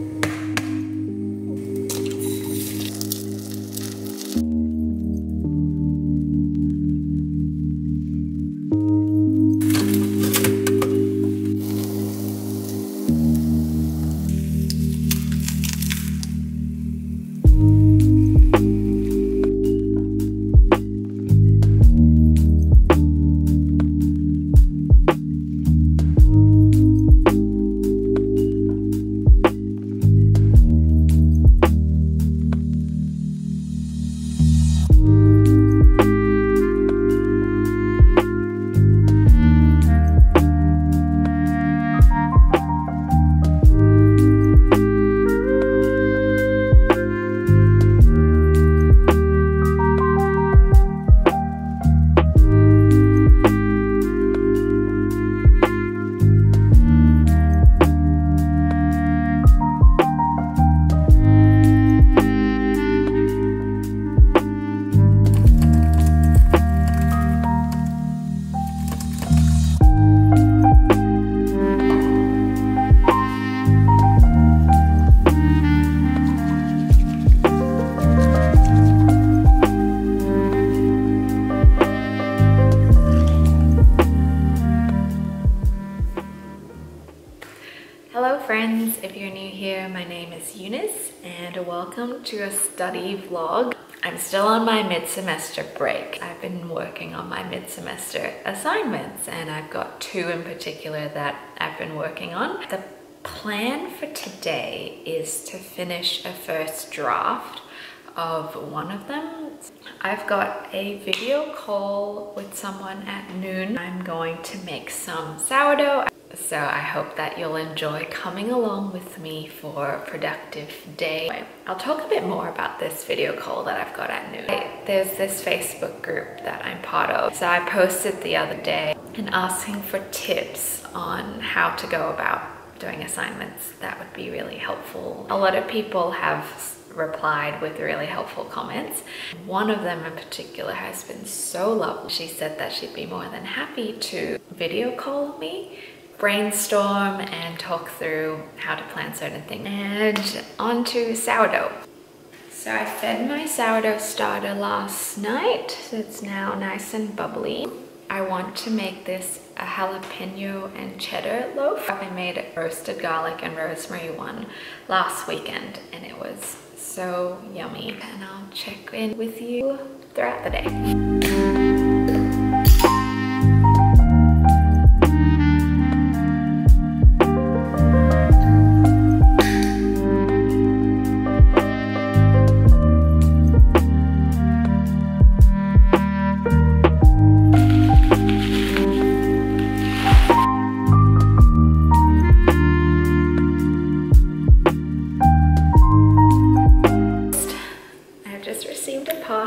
Hello welcome to a study vlog. I'm still on my mid-semester break. I've been working on my mid-semester assignments and I've got two in particular that I've been working on. The plan for today is to finish a first draft of one of them. I've got a video call with someone at noon. I'm going to make some sourdough. So I hope that you'll enjoy coming along with me for a productive day. I'll talk a bit more about this video call that I've got at noon. There's this Facebook group that I'm part of. So I posted the other day and asking for tips on how to go about doing assignments. That would be really helpful. A lot of people have replied with really helpful comments. One of them in particular has been so lovely. She said that she'd be more than happy to video call me brainstorm and talk through how to plan certain things. And on to sourdough. So I fed my sourdough starter last night. So it's now nice and bubbly. I want to make this a jalapeno and cheddar loaf. I made a roasted garlic and rosemary one last weekend and it was so yummy. And I'll check in with you throughout the day.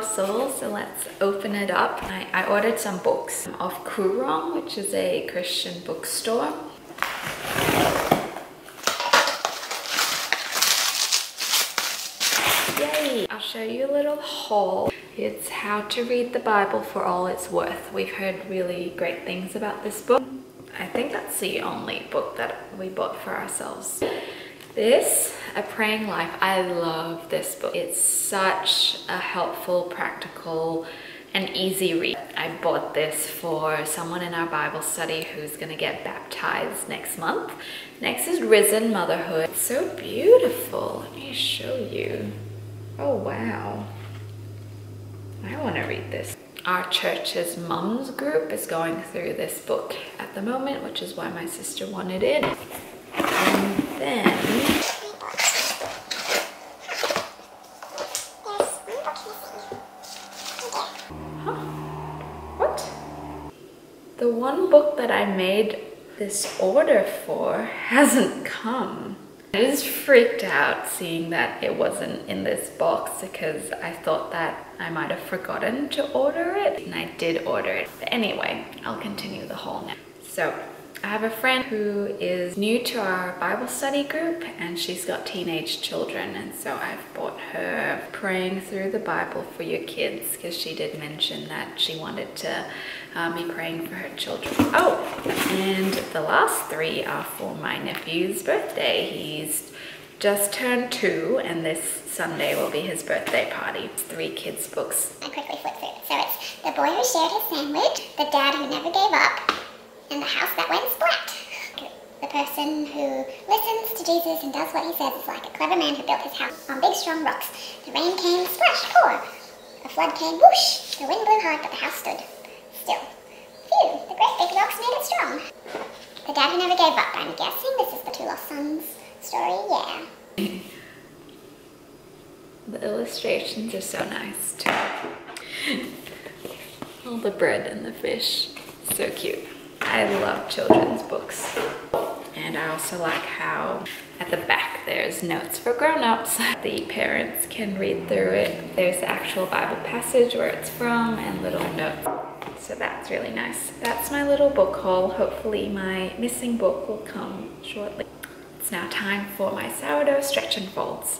So let's open it up. I, I ordered some books off Koorong, which is a Christian bookstore. Yay! I'll show you a little haul. It's How to Read the Bible for All It's Worth. We've heard really great things about this book. I think that's the only book that we bought for ourselves. This, A Praying Life, I love this book. It's such a helpful, practical, and easy read. I bought this for someone in our Bible study who's gonna get baptized next month. Next is Risen Motherhood. It's so beautiful. Let me show you. Oh, wow. I wanna read this. Our church's mums group is going through this book at the moment, which is why my sister wanted it. And then The one book that I made this order for hasn't come. I was freaked out seeing that it wasn't in this box because I thought that I might have forgotten to order it and I did order it. But anyway, I'll continue the haul now. So I have a friend who is new to our Bible study group and she's got teenage children and so I've bought her praying through the Bible for your kids because she did mention that she wanted to um, be praying for her children. Oh, and the last three are for my nephew's birthday. He's just turned two and this Sunday will be his birthday party. Three kids' books. I quickly flip through. So it's the boy who shared his sandwich, the dad who never gave up, the house that went splat. The person who listens to Jesus and does what he says is like a clever man who built his house on big strong rocks. The rain came, splash, pour. The flood came, whoosh. The wind blew hard, but the house stood still. Phew, the great big rocks made it strong. The dad who never gave up, I'm guessing this is the two lost sons story, yeah. The illustrations are so nice too. All the bread and the fish, so cute. I love children's books. And I also like how at the back there's notes for grown-ups. The parents can read through it. There's the actual Bible passage where it's from and little notes. So that's really nice. That's my little book haul. Hopefully my missing book will come shortly. It's now time for my sourdough stretch and folds.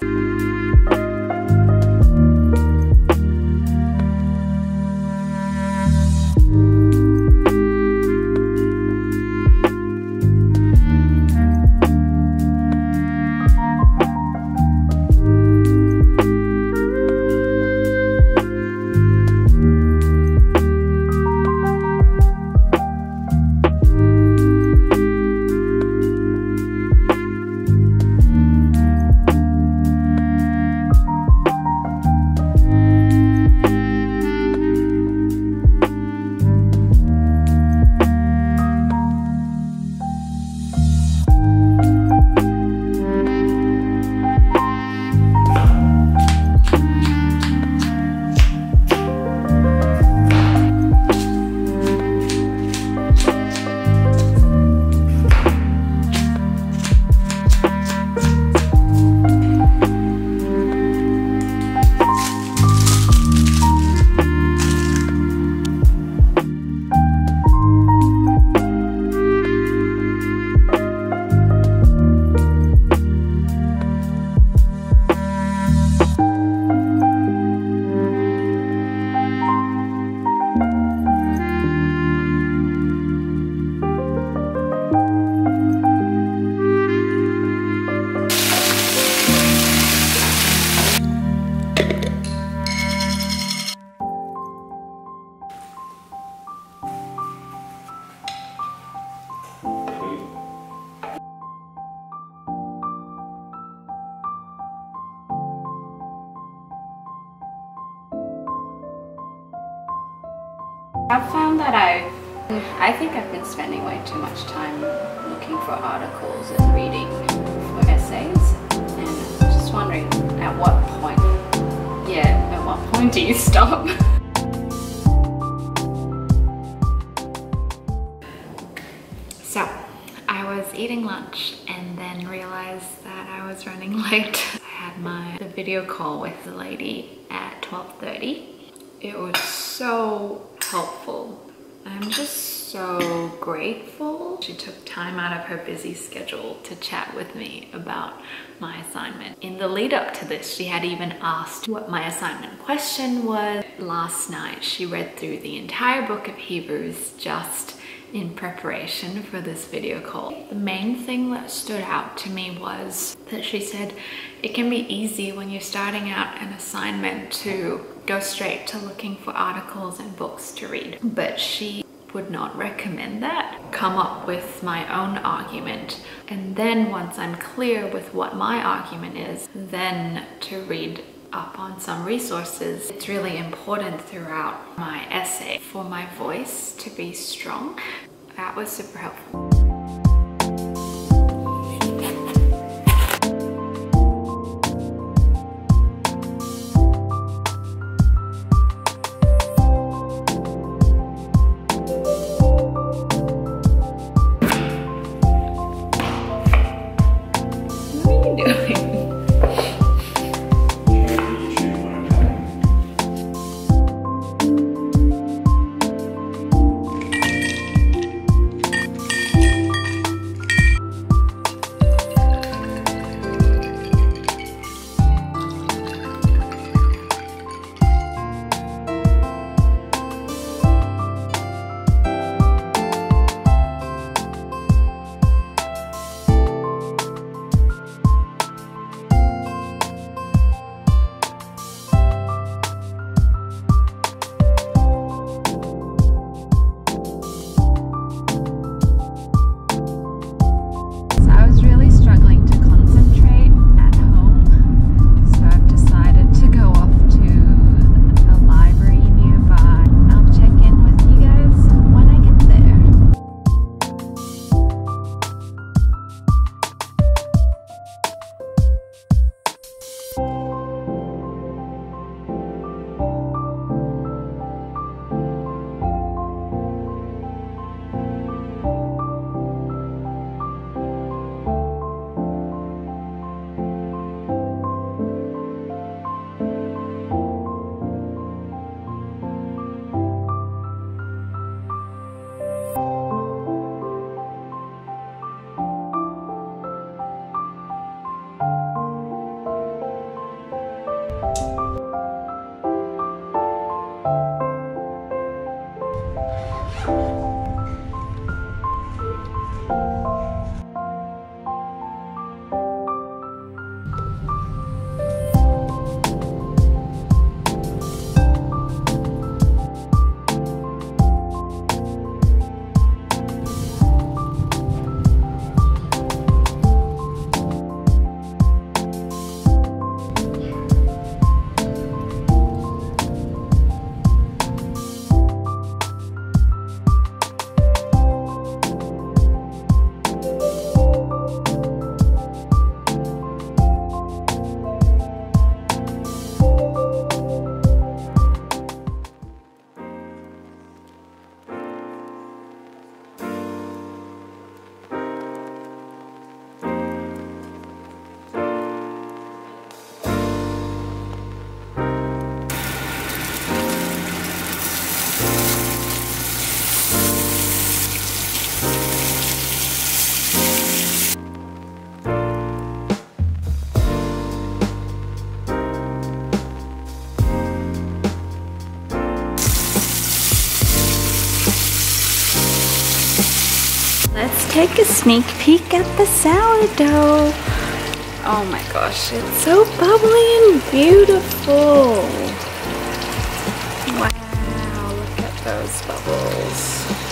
I've found that I've, I think I've been spending way too much time looking for articles and reading for essays and just wondering at what point, yeah, at what point do you stop? So, I was eating lunch and then realized that I was running late. I had my the video call with the lady at 12.30. It was so helpful. I'm just so grateful. She took time out of her busy schedule to chat with me about my assignment. In the lead up to this, she had even asked what my assignment question was. Last night, she read through the entire book of Hebrews just in preparation for this video call. The main thing that stood out to me was that she said it can be easy when you're starting out an assignment to go straight to looking for articles and books to read. But she would not recommend that. Come up with my own argument and then once I'm clear with what my argument is, then to read up on some resources. It's really important throughout my essay for my voice to be strong. That was super helpful. Let's take a sneak peek at the sourdough. Oh my gosh, it's so bubbly and beautiful. Wow, look at those bubbles.